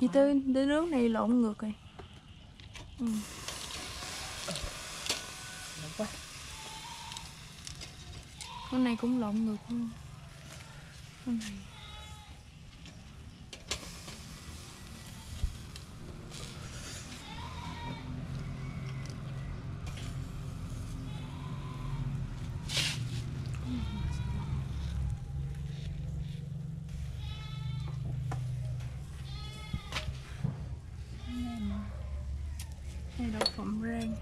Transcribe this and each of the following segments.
Chị Tư, đứa nước này lộn ngược rồi. Ừ. Quá Con này cũng lộn ngược luôn. Con này. Này đậu phộng rang.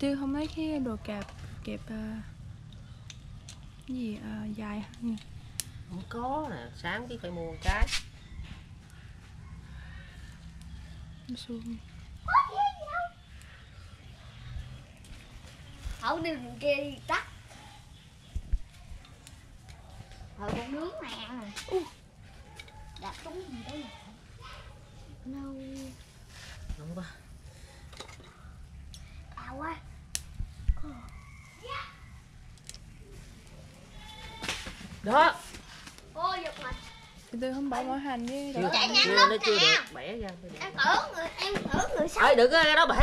Tư không lấy cái đồ kẹp kẹp cái gì à, dài nè. Không có nè Sáng tí phải mua một cái. Nó Ở đường kia thì tắt Ở con nướng nè uh. Đạp trúng gì đấy Nâu Nóng quá. Đau quá. Đó. Ôi giật mình. Chị Tư không bỏ mỡ hành với đậu Chưa, Chạy nhanh lắm nó chưa nè. được Bẻ ra. Em tưởng người, em tưởng người Ê sống đừng có ra đó bẻ